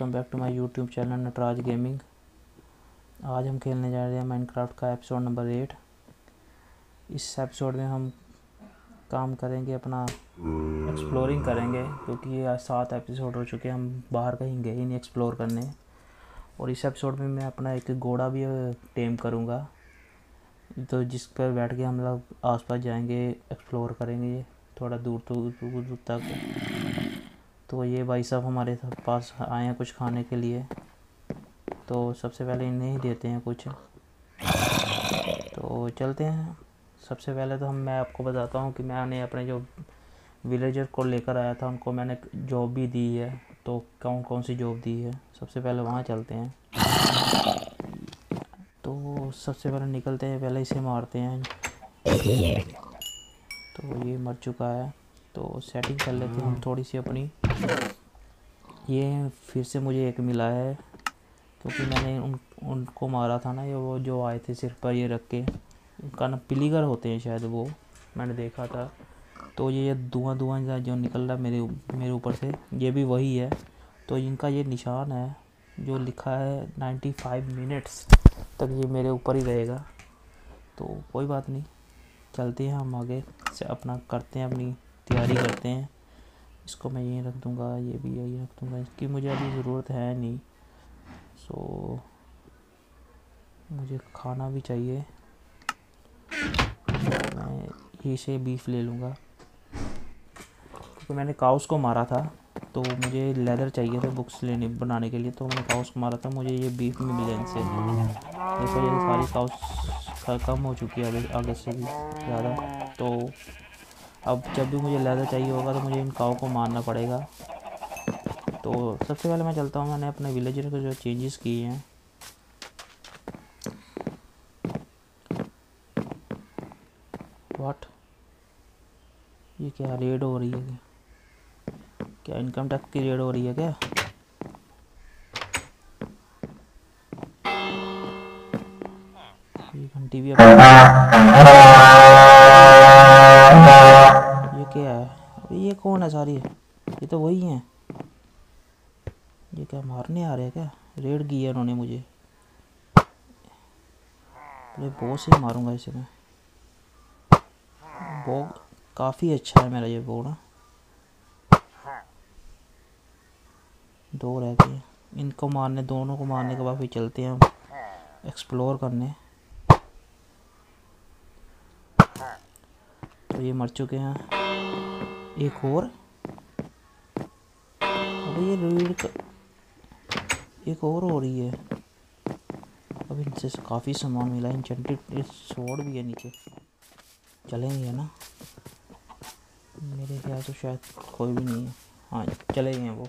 Welcome back to my YouTube channel Nataraj gaming आज हम खेलने जा रहे हैं माइनक्राफ्ट का एपिसोड नंबर एट इस एपिसोड में हम काम करेंगे, अपना एक्सप्लोरिंग करेंगे, क्योंकि ये सात एपिसोड हो चुके हैं, हम बाहर कहीं गए ही नहीं एक्सप्लोर करने. और इस एपिसोड में मैं अपना एक घोड़ा भी टेम करूँगा. तो जिस पर बैठ के हम लोग आसपास जाएँगे एक्सप्लोर करेंगे, थोड़ा दूर दूर दूर दूर तक. तो ये भाई साहब हमारे पास आए हैं कुछ खाने के लिए। तो सबसे पहले इन्हें ही देते हैं कुछ। तो चलते हैं। सबसे पहले तो हम, मैं आपको बताता हूँ कि मैंने अपने जो विलेजर को लेकर आया था, उनको मैंने जॉब भी दी है। तो कौन कौन सी जॉब दी है? सबसे पहले वहाँ चलते हैं। तो सबसे पहले निकलते हैं, पहले इसे मारते हैं। तो ये मर चुका है। तो सेटिंग कर लेते हैं हम थोड़ी सी अपनी। ये फिर से मुझे एक मिला है, क्योंकि मैंने उन, उनको मारा था ना, ये वो जो आए थे सिर पर ये रख के, उनका ना पिलीगर होते हैं शायद वो, मैंने देखा था। तो ये धुआँ धुआँ जो निकल रहा है मेरे मेरे ऊपर से, ये भी वही है। तो इनका ये निशान है, जो लिखा है नाइन्टी फाइव मिनट्स तक ये मेरे ऊपर ही रहेगा। तो कोई बात नहीं, चलते हैं हम आगे से अपना, करते हैं अपनी तैयारी करते हैं। इसको मैं यहीं रख दूँगा, ये भी यहीं रख दूँगा। इसकी मुझे अभी ज़रूरत है नहीं। सो मुझे खाना भी चाहिए। मैं ये से बीफ ले लूँगा। क्योंकि तो मैंने काउस को मारा था तो मुझे लेदर चाहिए था बुक्स लेने, बनाने के लिए। तो मैंने काउस को मारा था, मुझे ये बीफ में मिले इनसे। ये सारी काउस कम हो चुकी है आगे से भी ज़्यादा। तो अब जब भी मुझे लेदर चाहिए होगा तो मुझे इन काओ को मारना पड़ेगा। तो सबसे पहले मैं चलता हूँ, मैंने अपने विलेजर को जो चेंजेस किए हैं। वाट ये क्या रेड हो रही है क्या? क्या इनकम टैक्स की रेड हो रही है क्या? घंटी भी है। सारी ये तो वही हैं। ये क्या मारने आ रहे हैं क्या? रेड की है उन्होंने मुझे। अरे बहुत से मारूँगा इसे मैं। वो काफ़ी अच्छा है मेरा ये बो ना। दो रह गए। इनको मारने, दोनों को मारने के बाद फिर चलते हैं हम। एक्सप्लोर करने। तो ये मर चुके हैं। एक और। अबे ये रीड का एक और हो रही है। अब इनसे काफ़ी सामान मिला इंचेंटेड सोड भी है नीचे। चलेंगे ना? मेरे ख्याल से शायद कोई भी नहीं है। हाँ चले गए वो।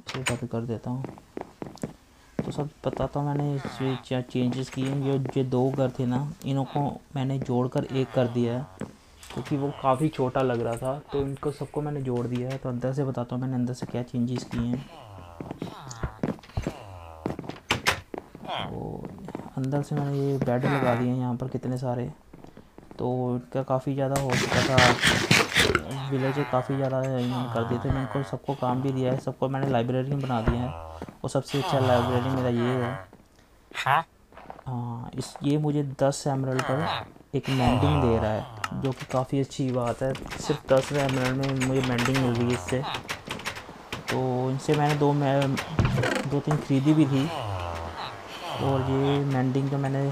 इसे कॉपी कर देता हूँ। तो सब पता था मैंने इस चेंजेस किए हैं। जो जो दो घर थे ना इनों को मैंने जोड़कर एक कर दिया है। क्योंकि वो काफ़ी छोटा लग रहा था तो इनको सबको मैंने जोड़ दिया है तो अंदर से बताता हूँ मैंने अंदर से क्या चेंजेस किए हैं। तो अंदर से मैंने ये बेड लगा दिए हैं यहाँ पर कितने सारे तो इनका काफ़ी ज़्यादा हो चुका था। विलेज काफ़ी ज़्यादा इन्होंने कर दिए थे मैं इनको सबको काम भी दिया है सबको मैंने लाइब्रेरी में बना दिया है और सबसे अच्छा लाइब्रेरी मेरा ये है। हाँ? इस ये मुझे दस एमरल पर एक मैंडिंग दे रहा है जो कि काफ़ी अच्छी बात है। सिर्फ़ दस एमरल में मुझे मैंडिंग मिल रही है इससे। तो इनसे मैंने दो मैं दो तीन खरीदी भी थी। और ये मैंडिंग का मैंने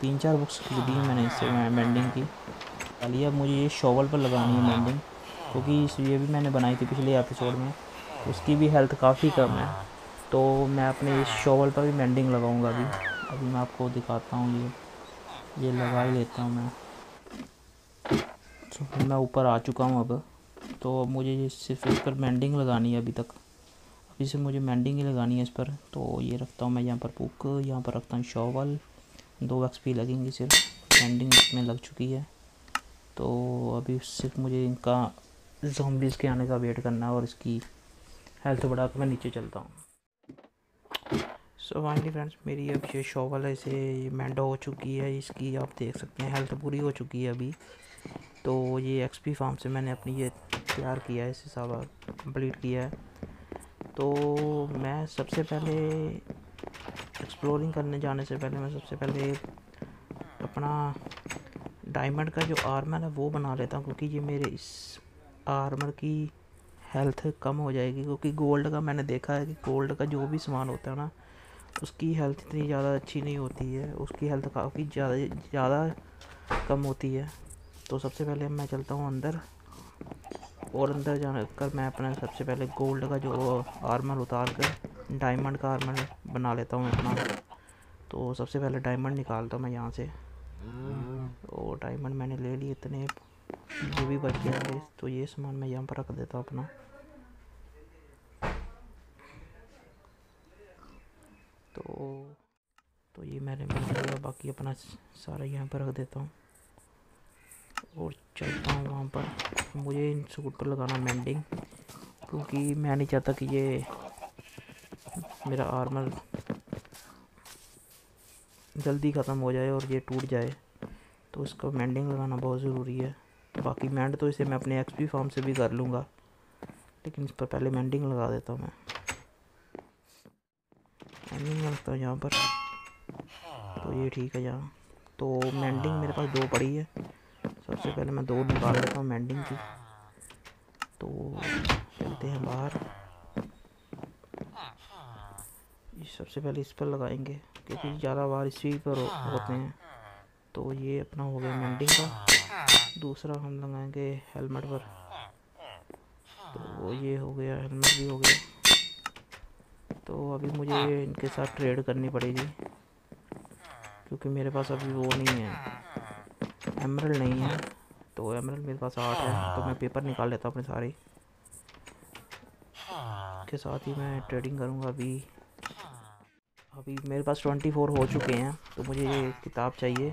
तीन चार बुक्स खरीदी हैं मैंने इससे मैंडिंग की। चलिए अब मुझे ये शॉवल पर लगानी है मैंडिंग क्योंकि इस ये भी मैंने बनाई थी पिछले एपिसोड में। उसकी भी हेल्थ काफ़ी कम है। तो मैं अपने इस शॉवल पर भी मैंडिंग लगाऊँगा अभी। अभी मैं आपको दिखाता हूँ ये। ये लगा ही लेता हूँ मैं। तो मैं ऊपर आ चुका हूँ अब। तो अब मुझे ये सिर्फ़ इस पर मैंडिंग लगानी है अभी तक। अभी से मुझे मैंडिंग ही लगानी है इस पर। तो ये रखता हूँ मैं यहाँ पर पुक यहाँ पर रखता हूँ शॉवल दो एक्स पी लगेंगी सिर्फ़। मैंडिंग इसमें लग चुकी है। तो अभी सिर्फ़ मुझे इनका जॉम्बिस के आने का वेट करना है और इसकी हेल्थ बढ़ा कर मैं नीचे चलता हूँ। सो फाइनली फ्रेंड्स मेरी अब ये शॉवल है, इसे मैंडो हो चुकी है, इसकी आप देख सकते हैं हेल्थ पूरी हो चुकी है अभी। तो ये एक्सपी फार्म से मैंने अपनी ये तैयार किया है, इसे सब कंप्लीट किया है। तो मैं सबसे पहले एक्सप्लोरिंग करने जाने से पहले, मैं सबसे पहले अपना डायमंड का जो आर्मर है, वो बना लेता हूँ, क्योंकि ये मेरे इस आर्मर की हेल्थ कम हो जाएगी, क्योंकि गोल्ड का मैंने देखा है कि गोल्ड का जो भी सामान होता है ना उसकी हेल्थ इतनी ज़्यादा अच्छी नहीं होती है, उसकी हेल्थ काफ़ी ज़्यादा ज़्यादा कम होती है। तो सबसे पहले मैं चलता हूँ अंदर और अंदर जाने कर मैं अपना सबसे पहले गोल्ड का जो आर्मर उतार कर डायमंड का आर्मर बना लेता हूँ अपना। तो सबसे पहले डायमंड निकालता हूँ मैं यहाँ से। और डायमंड मैंने ले लिए इतने ये भी बच गया तो ये सामान मैं यहाँ पर रख देता हूँ अपना। तो तो ये मैंने बना बाकी अपना सारा यहाँ पर रख देता हूँ। और चलता हूँ वहाँ पर। मुझे इन सूट पर लगाना मैंडिंग क्योंकि मैं नहीं चाहता कि ये मेरा आर्मर जल्दी ख़त्म हो जाए और ये टूट जाए। तो उसका मैंडिंग लगाना बहुत ज़रूरी है। तो बाकी मैंड तो इसे मैं अपने एक्सपी फार्म से भी कर लूँगा, लेकिन इस पर पहले मैंडिंग लगा देता हूँ मैं। मेंडिंग लगता हूँ यहाँ पर। तो ये ठीक है यहाँ। तो मेंडिंग मेरे पास दो पड़ी है। सबसे पहले मैं दो निकाल लेता हूँ मेंडिंग की। तो चलते हैं बाहर। सबसे पहले इस पर लगाएँगे, क्योंकि ज़्यादा बार इसी पर होते हैं। तो ये अपना हो गया मेंडिंग का। दूसरा हम लगाएँगे हेलमेट पर। तो ये हो गया हेलमेट भी हो गया। तो अभी मुझे इनके साथ ट्रेड करनी पड़ेगी। क्योंकि मेरे पास अभी वो नहीं है। एमरल नहीं है। तो एमरल मेरे पास आठ है। तो मैं पेपर निकाल लेता हूँ अपने सारे। के साथ ही मैं ट्रेडिंग करूँगा अभी। अभी मेरे पास ट्वेंटी फोर हो चुके हैं। तो मुझे ये किताब चाहिए।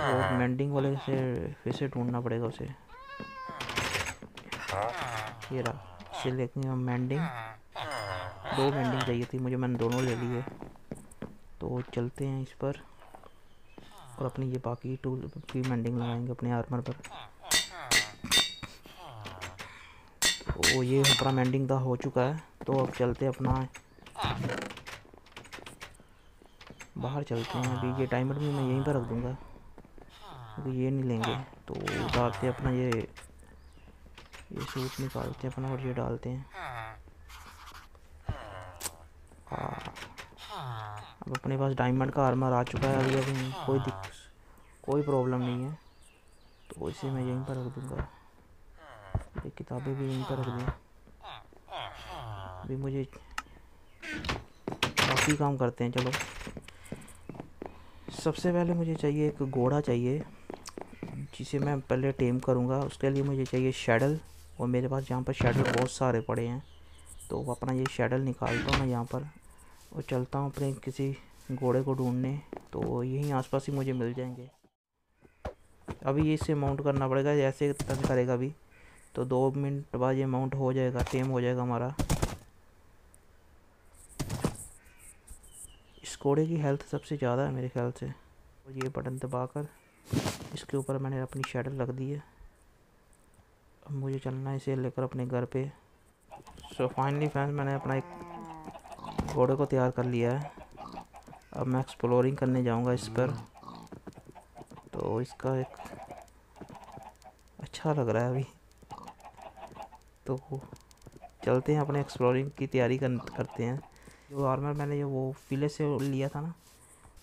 और मेंडिंग वाले से फिर से ढूंढना पड़ेगा उसे। ये रहा। इसे मेंडिंग दो मेंडिंग चाहिए थी, मुझे मैंने दोनों ले लिए। तो चलते हैं इस पर और अपनी ये बाकी टूल की मेंडिंग लगाएँगे अपने आर्मर पर। तो ये अपना मेंडिंग का हो चुका है। तो अब चलते अपना। बाहर चलते हैं, अभी ये टाइमर भी मैं यहीं पर रख दूँगा। क्योंकि ये नहीं लेंगे तो उतारते अपना ये ये सूट निकालते हैं अपना और ये डालते हाँ। अब अपने पास डायमंड का आर्मर आ चुका है अभी अभी कोई दिक कोई प्रॉब्लम नहीं है। तो इसे मैं यहीं पर रख दूँगा। ये किताबें भी यहीं पर रख दूँ अभी मुझे काफ़ी काम करते हैं, चलो। सबसे पहले मुझे चाहिए एक घोड़ा चाहिए, जिसे मैं पहले टेम करूँगा। उसके लिए मुझे चाहिए शेडल और मेरे पास यहाँ पर शेडल बहुत सारे पड़े हैं। तो अपना ये शेडल निकालता हूँ मैं यहाँ पर और चलता हूँ अपने किसी घोड़े को ढूँढने तो यहीं आसपास ही मुझे मिल जाएँगे। अभी ये इसे माउंट करना पड़ेगा जैसे तक करेगा अभी। तो दो मिनट बाद ये माउंट हो जाएगा टेम हो जाएगा हमारा। इस घोड़े की हेल्थ सबसे ज़्यादा है मेरे ख्याल से। और ये बटन दबाकर इसके ऊपर मैंने अपनी शेडल रख दी है। अब मुझे चलना है इसे लेकर अपने घर पे। सो फाइनली फैंस मैंने अपना एक घोड़े को तैयार कर लिया है। अब मैं एक्सप्लोरिंग करने जाऊँगा इस पर। तो इसका एक अच्छा लग रहा है अभी। तो चलते हैं अपने एक्सप्लोरिंग की तैयारी कर, करते हैं। जो आर्मर मैंने जो वो फिले से लिया था ना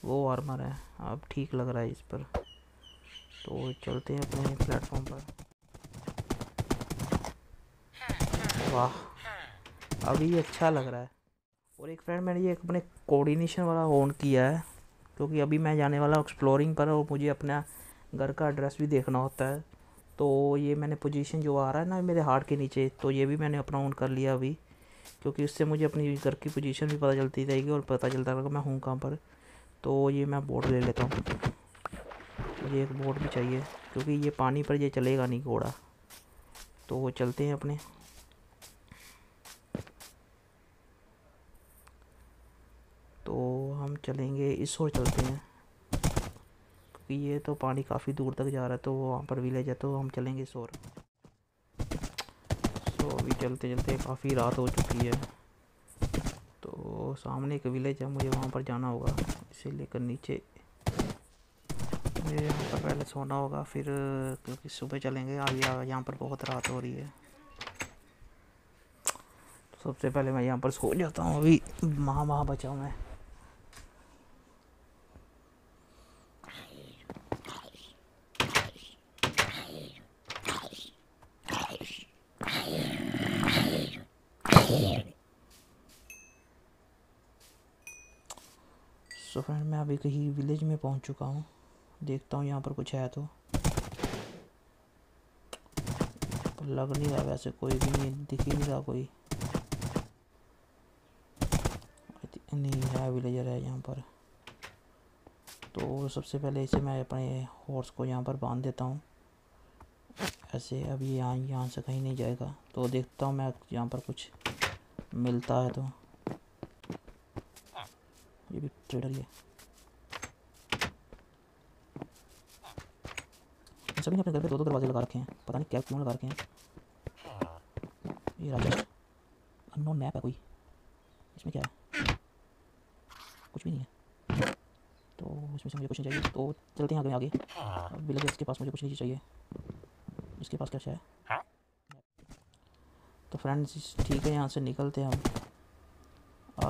वो आर्मर है। अब ठीक लग रहा है इस पर। तो चलते हैं अपने प्लेटफॉर्म पर। वाह। अभी अच्छा लग रहा है। और एक फ्रेंड मैंने ये एक अपने कोऑर्डिनेशन वाला ऑन किया है, क्योंकि अभी मैं जाने वाला हूँ एक्सप्लोरिंग पर और मुझे अपना घर का एड्रेस भी देखना होता है। तो ये मैंने पोजीशन जो आ रहा है ना मेरे हार्ट के नीचे तो ये भी मैंने अपना ऑन कर लिया अभी, क्योंकि उससे मुझे अपनी घर की पोजीशन भी पता चलती रहेगी और पता चलता रहेगा मैं हूँ कहाँ पर। तो ये मैं बोर्ड ले लेता हूँ। मुझे एक बोर्ड भी चाहिए, क्योंकि ये पानी पर ये चलेगा नहीं घोड़ा। तो चलते हैं अपने। तो हम चलेंगे, इस ओर चलते हैं। क्योंकि ये तो पानी काफ़ी दूर तक जा रहा है तो वहाँ पर विलेज है तो हम चलेंगे इस ओर। तो अभी चलते चलते काफ़ी रात हो चुकी है। तो सामने एक विलेज है, मुझे वहाँ पर जाना होगा। इसे लेकर नीचे मुझे यहाँ पर पहले सोना होगा, फिर क्योंकि सुबह चलेंगे अभी यहाँ पर बहुत रात हो रही है। सबसे पहले मैं यहाँ पर सो जाता हूँ, अभी महा महा बचा हूँ मैं। फ्रेंड मैं अभी कहीं विलेज में पहुँच चुका हूँ। देखता हूँ यहाँ पर कुछ है तो। लग नहीं रहा वैसे कोई भी, नहीं, दिख ही नहीं रहा कोई। नहीं, है विलेजर है यहाँ पर। तो सबसे पहले इसे मैं अपने हॉर्स को यहाँ पर बाँध देता हूँ। ऐसे अभी यहाँ यहाँ से कहीं नहीं जाएगा। तो देखता हूँ मैं यहाँ पर कुछ मिलता है तो। ये भी ट्रेडर ही है। सभी ने अपने घर पे दो दो दरवाजे लगा रखे हैं। पता नहीं क्या क्यों लगा रखे हैं। ये राजा अननोन मैप है कोई। इसमें क्या है? कुछ भी नहीं है। तो इसमें से मुझे कुछ नहीं चाहिए। तो चलते हैं आगे आगे। अब के पास मुझे कुछ नहीं चाहिए। इसके पास क्या है? तो फ्रेंड्स ठीक है यहाँ से निकलते हैं हम।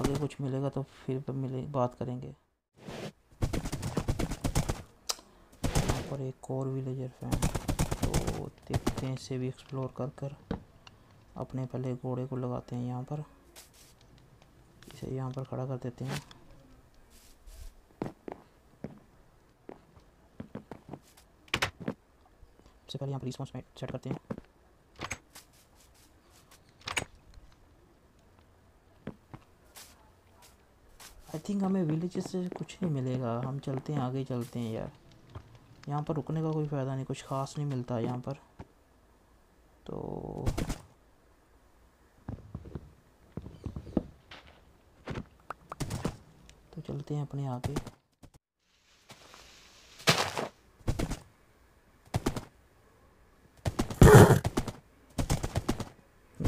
आगे कुछ मिलेगा तो फिर मिले, बात करेंगे। यहाँ पर एक और विलेजर फ़ैन तो देखते हैं, इसे भी एक्सप्लोर कर कर अपने पहले घोड़े को लगाते हैं यहाँ पर। इसे यहाँ पर खड़ा कर देते हैं। सबसे पहले यहाँ पर रिस्पॉन्स सेट करते हैं। थिंक हमें विलेज से कुछ नहीं मिलेगा। हम चलते हैं, आगे चलते हैं यार। यहाँ पर रुकने का कोई फ़ायदा नहीं, कुछ ख़ास नहीं मिलता यहाँ पर। तो तो चलते हैं अपने आगे।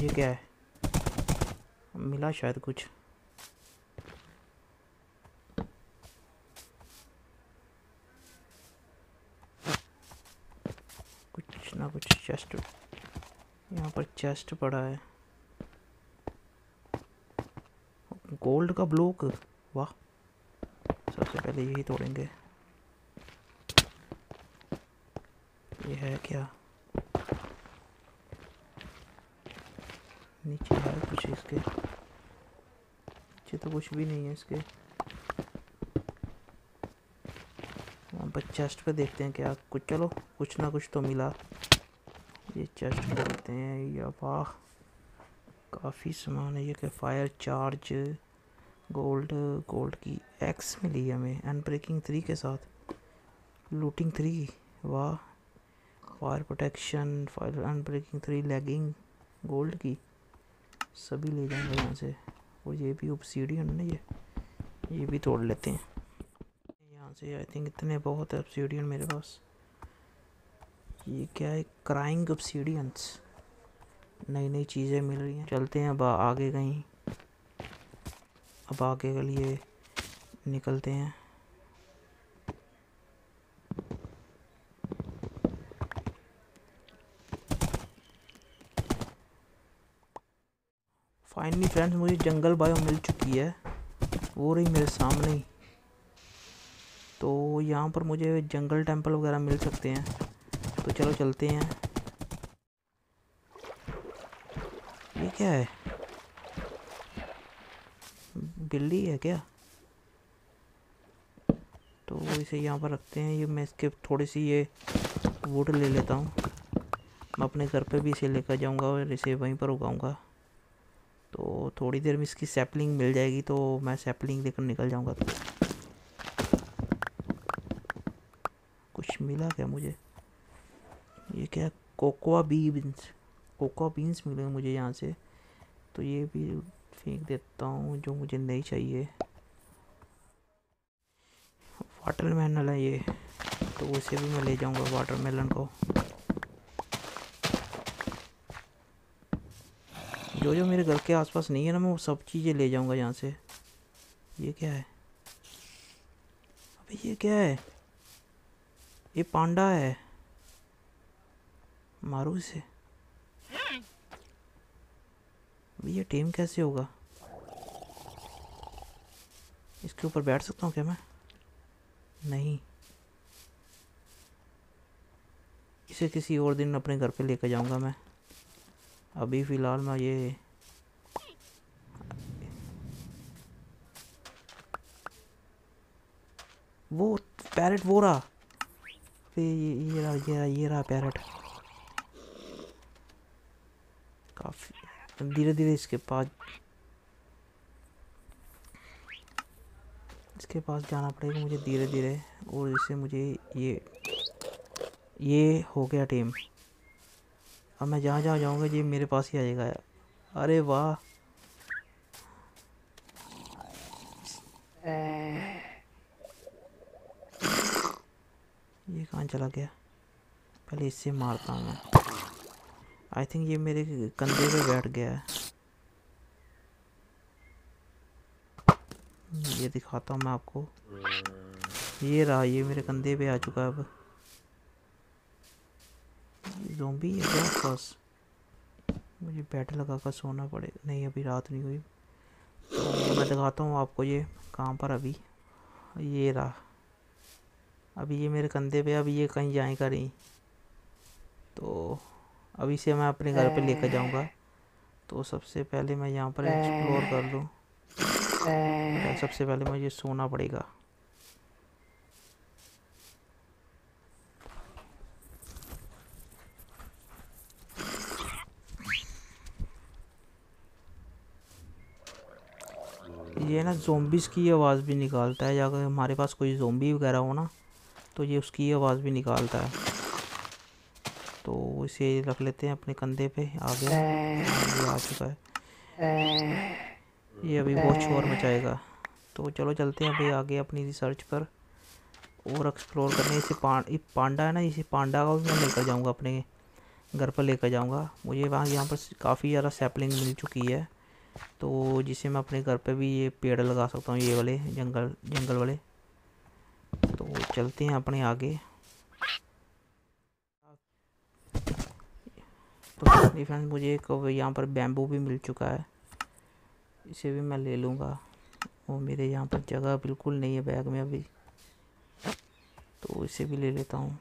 ये क्या है? मिला शायद कुछ ना कुछ चेस्ट यहाँ पर चेस्ट पड़ा है। गोल्ड का ब्लॉक वाह। सबसे पहले यही तोड़ेंगे। ये है क्या? नीचे है कुछ इसके। नीचे तो कुछ भी नहीं है इसके। चेस्ट पे देखते हैं क्या कुछ। चलो, कुछ ना कुछ तो मिला। ये चेस्ट खोलते हैं, या वाह काफ़ी सामान है, ये क्या फायर चार्ज गोल्ड गोल्ड की एक्स मिली हमें एंड ब्रेकिंग थ्री के साथ। लूटिंग थ्री वाह। Fire protection fire unbreaking three legging gold की। सभी ले जाएँगे यहाँ से। और ये भी ऑब्सीडियन ना ये? ये भी तोड़ लेते हैं। यहाँ से आई थिंक इतने बहुत ऑब्सीडियन मेरे पास। ये क्या है? क्राइंग ऑब्सीडियंस नई नई चीज़ें मिल रही हैं। चलते हैं अब आगे कहीं। अब आगे के लिए निकलते हैं। फाइनली फ्रेंड्स मुझे जंगल बायो मिल चुकी है। वो रही मेरे सामने ही। तो यहाँ पर मुझे जंगल टेंपल वगैरह मिल सकते हैं। तो चलो चलते हैं। ये क्या है? बिल्ली है क्या? तो इसे यहाँ पर रखते हैं। ये मैं इसके थोड़ी सी ये वुड ले लेता हूँ। मैं अपने घर पे भी इसे लेकर जाऊँगा और इसे वहीं पर उगाऊँगा। तो थोड़ी देर में इसकी सैपलिंग मिल जाएगी तो मैं सैपलिंग लेकर निकल जाऊँगा। तो कुछ मिला क्या मुझे? ये क्या है कोकोआ बीन्स कोकोआ बीन्स मिले मुझे यहाँ से। तो ये भी फेंक देता हूँ, जो मुझे नहीं चाहिए। वाटर मेलन है ये। तो उसे भी मैं ले जाऊँगा वाटर मेलन को। जो जो मेरे घर के आसपास नहीं है ना, मैं वो सब चीज़ें ले जाऊँगा यहाँ से। ये क्या है? अबे ये क्या है? ये पांडा है। मारो इसे ये टीम कैसे होगा? इसके ऊपर बैठ सकता हूँ क्या मैं? नहीं। इसे किसी और दिन अपने घर पे लेकर जाऊँगा मैं। अभी फ़िलहाल मैं ये वो पैरेट वो रहा। ये ये रहा ये रहा ये रहा पैरेट। काफ़ी धीरे धीरे इसके पास इसके पास जाना पड़ेगा मुझे धीरे धीरे और इससे मुझे ये ये हो गया टीम अब मैं जहाँ जहाँ जाऊँगा, ये मेरे पास ही आ जाएगा। अरे वाह। ये कहाँ चला गया? पहले इससे मारता हूँ मैं। आई थिंक ये मेरे कंधे पे बैठ गया है। ये दिखाता हूँ मैं आपको। ये रहा, ये मेरे कंधे पे आ चुका है अब। जोम्बी है क्या? पास मुझे बेड लगा कर सोना पड़ेगा नहीं, अभी रात नहीं हुई। तो मैं दिखाता हूँ आपको ये कहाँ पर अभी। ये रहा। अभी ये मेरे कंधे पे, अभी ये कहीं जाएगा नहीं तो अभी से मैं अपने घर पे लेकर जाऊँगा। तो सबसे पहले मैं यहाँ पर एक्सप्लोर कर लूँ। सबसे पहले मुझे सोना पड़ेगा। ये ना जोम्बिस की आवाज़ भी निकालता है। अगर हमारे पास कोई जोम्बी वगैरह हो ना तो ये उसकी आवाज़ भी निकालता है। इसे रख लेते हैं अपने कंधे पे आ गया। ये आ चुका है। ये अभी बहुत शोर मचाएगा। तो चलो चलते हैं अभी आगे अपनी रिसर्च पर और एक्सप्लोर करने। इसे पां, पांडा है ना इसे पांडा का भी मैं लेकर जाऊँगा अपने घर पर लेकर जाऊँगा। मुझे वहाँ यहाँ पर काफ़ी ज़्यादा सैपलिंग मिल चुकी है। तो जिसे मैं अपने घर पे भी ये पेड़ लगा सकता हूँ ये वाले जंगल जंगल वाले। तो चलते हैं अपने आगे। तो फ्रेंड्स मुझे एक यहाँ पर बैम्बू भी मिल चुका है। इसे भी मैं ले लूँगा। और मेरे यहाँ पर जगह बिल्कुल नहीं है बैग में अभी। तो इसे भी ले लेता हूँ।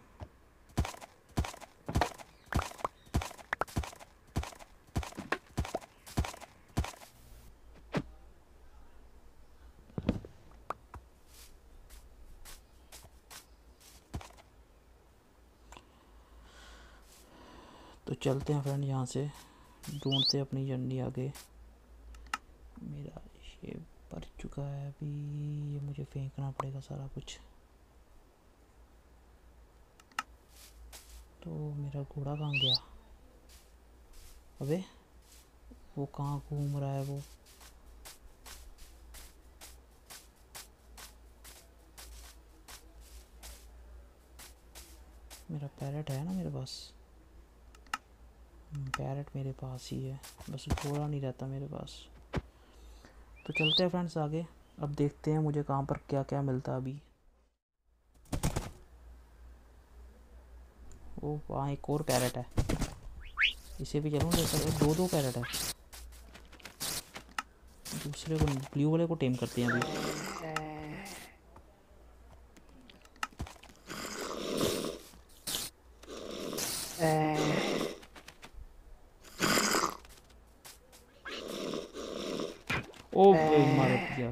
चलते हैं फ्रेंड यहाँ से। ढूंढते अपनी जर्नी आगे। मेरा ये भर चुका है अभी। ये मुझे फेंकना पड़ेगा सारा कुछ। तो मेरा घोड़ा कहाँ गया? अबे, वो कहाँ घूम रहा है वो? मेरा पैरेट है ना मेरे पास? पैरेट मेरे पास ही है। बस घोड़ा नहीं रहता मेरे पास। तो चलते हैं फ्रेंड्स आगे। अब देखते हैं मुझे कहाँ पर क्या क्या मिलता है अभी। ओ, वहाँ एक और पैरेट है। इसे भी चलूँ? दो दो पैरेट है। दूसरे को ब्लू वाले को टेम करते हैं अभी ओ मारे दिया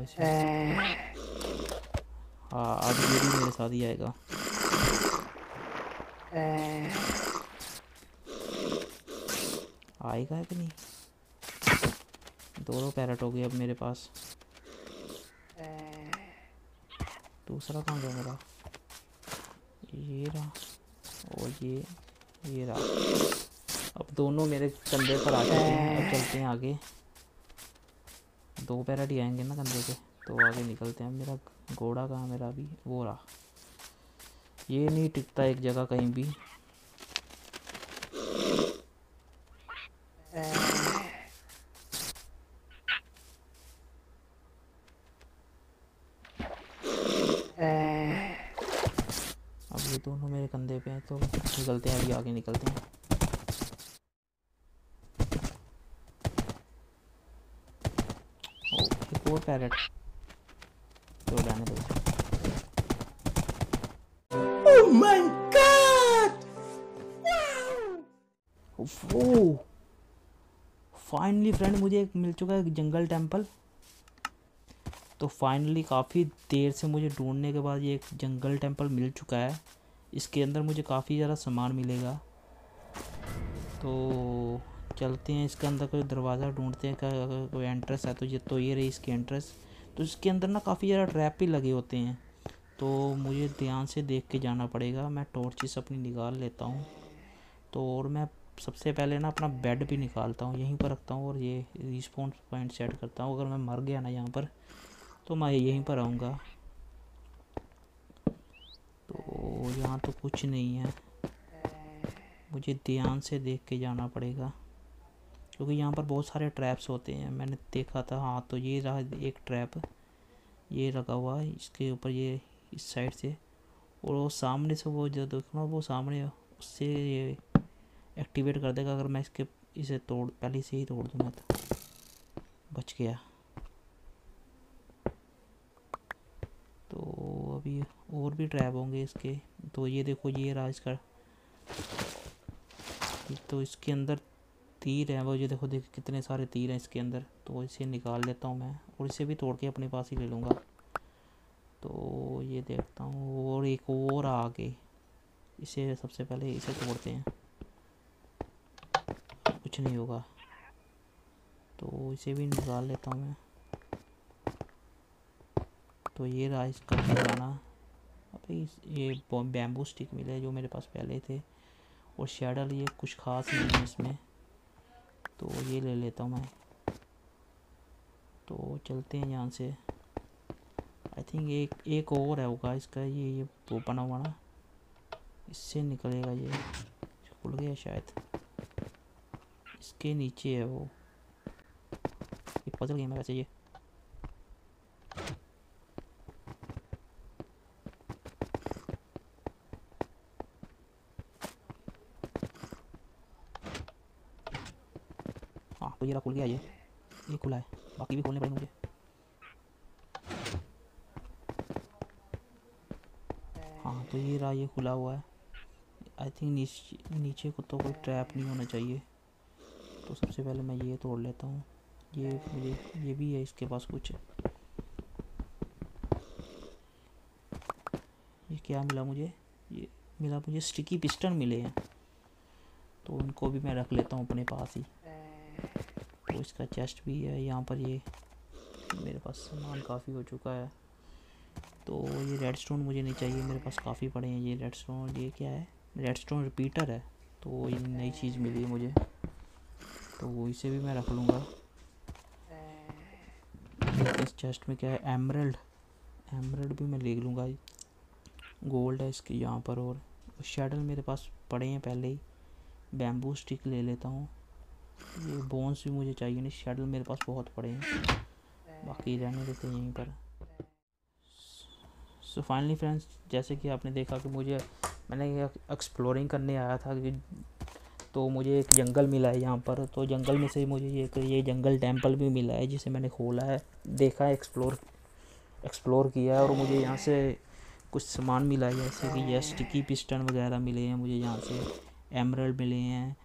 हाँ अब ये भी मेरे साथ ही आएगा। आएगा कि नहीं? दोनों पैरट हो गए अब मेरे पास। दूसरा कहाँ गया मेरा? ये रहा, और ये ये रहा। अब दोनों मेरे कंधे पर आ चुके हैं, अब चलते हैं आगे। दो पैरट ही आएँगे ना कंधे पे। तो आगे निकलते हैं। मेरा घोड़ा कहाँ मेरा अभी? वो रहा। ये नहीं टिकता एक जगह कहीं भी। अब ये दोनों मेरे कंधे पे हैं तो निकलते हैं। अभी आगे निकलते हैं। ओ, एक और पैरेट। वो फाइनली फ्रेंड मुझे एक मिल चुका है जंगल टेंपल तो फाइनली काफ़ी देर से मुझे ढूँढने के बाद ये एक जंगल टेंपल मिल चुका है। इसके अंदर मुझे काफ़ी ज़्यादा सामान मिलेगा। तो चलते हैं इसके अंदर, कोई दरवाज़ा ढूंढते हैं अगर कोई एंट्रेंस है तो ये तो ये रही इसकी एंट्रेंस तो इसके अंदर ना काफ़ी ज़्यादा ट्रैप भी लगे होते हैं। तो मुझे ध्यान से देख के जाना पड़ेगा। मैं टॉर्चिस अपनी निकाल लेता हूँ। तो और मैं सबसे पहले ना अपना बेड भी निकालता हूँ, यहीं पर रखता हूँ और ये रिस्पॉन्स पॉइंट सेट करता हूँ। अगर मैं मर गया ना यहाँ पर तो मैं यहीं पर आऊँगा। तो यहाँ तो कुछ नहीं है। मुझे ध्यान से देख के जाना पड़ेगा, क्योंकि यहाँ पर बहुत सारे ट्रैप्स होते हैं। मैंने देखा था हाँ तो ये रहा एक ट्रैप ये लगा हुआ है इसके ऊपर, ये इस साइड से। और वो सामने से वो जो देखना वो सामने उससे ये एक्टिवेट कर देगा अगर मैं इसके, इसे तोड़, पहले से ही तोड़ दूँगा तो। बच गया। तो अभी और भी ट्रैप होंगे इसके। तो ये देखो, ये रहा इसका। तो इसके अंदर तीर है वो, ये देखो देखो कितने सारे तीर हैं इसके अंदर। तो इसे निकाल लेता हूँ मैं और इसे भी तोड़ के अपने पास ही ले लूँगा। तो ये देखता हूँ और एक और आगे। इसे सबसे पहले इसे तोड़ते हैं। कुछ नहीं होगा। तो इसे भी निकाल लेता हूँ मैं। तो ये रहा इसका खजाना अभी ये बैम्बू स्टिक मिले जो मेरे पास पहले थे। और शेडल ये कुछ खास नहीं है इसमें। तो ये ले लेता हूँ मैं। तो चलते हैं यहाँ से। आई थिंक एक एक और है होगा इसका। ये ये वो बना हुआ ना। इससे निकलेगा ये। खुल गया शायद। इसके नीचे है वो। ये पजल गेम है वैसे ये। हाँ तो ये खुल गया, ये। ये खुला है। बाकी भी खोलने पड़ेंगे मुझे। हाँ तो ये रहा, ये खुला हुआ है। आई थिंक नीचे नीचे को तो कोई ट्रैप नहीं होना चाहिए। तो सबसे पहले मैं ये तोड़ लेता हूँ। ये मुझे ये भी है, इसके पास कुछ ये क्या मिला मुझे? ये मिला मुझे स्टिकी पिस्टन मिले हैं। तो उनको भी मैं रख लेता हूँ अपने पास ही। तो इसका चेस्ट भी है, यहाँ पर ये मेरे पास सामान काफ़ी हो चुका है। तो ये रेड स्टोन मुझे नहीं चाहिए, मेरे पास काफ़ी पड़े हैं ये रेड स्टोन ये क्या है? रेड स्टोन रिपीटर है। तो ये नई चीज़ मिली है मुझे। तो वो इसे भी मैं रख लूँगा। इस चेस्ट में क्या है? एमरल्ड एमरल्ड भी मैं ले लूँगा। गोल्ड है इसके यहाँ पर और शेडल मेरे पास पड़े हैं पहले ही। बैम्बू स्टिक ले लेता हूँ। ये बोन्स भी मुझे चाहिए नहीं। शेडल मेरे पास बहुत पड़े हैं। बाकी रहने देते हैं यहीं पर। सो फाइनली फ्रेंड्स जैसे कि आपने देखा कि मुझे, मैंने एक्सप्लोरिंग करने आया था कि तो मुझे एक जंगल मिला है यहाँ पर। तो जंगल में से मुझे एक ये जंगल टेंपल भी मिला है जिसे मैंने खोला है, देखा है एक्सप्लोर एक्सप्लोर किया है और मुझे यहाँ से कुछ सामान मिला है, जैसे कि ये स्टिकी पिस्टन वगैरह मिले हैं मुझे यहाँ से, एमरल्ड मिले हैं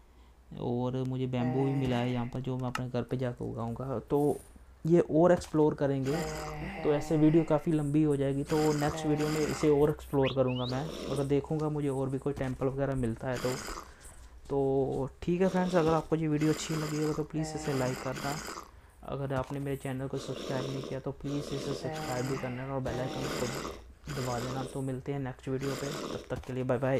और मुझे बैम्बू भी मिला है यहाँ पर जो मैं अपने घर पे जाकर उगाऊँगा। तो ये और एक्सप्लोर करेंगे तो ऐसे वीडियो काफ़ी लंबी हो जाएगी तो नेक्स्ट वीडियो में इसे और एक्सप्लोर करूँगा मैं। अगर देखूँगा मुझे और भी कोई टेंपल वगैरह मिलता है तो तो ठीक है फ्रेंड्स अगर आपको ये वीडियो अच्छी लगी हो तो प्लीज़ इसे लाइक करना। अगर आपने मेरे चैनल को सब्सक्राइब नहीं किया तो प्लीज़ इसे सब्सक्राइब भी करना और बेल आइकन को दबा देना। तो मिलते हैं नेक्स्ट वीडियो पर तब तक के लिए बाय बाय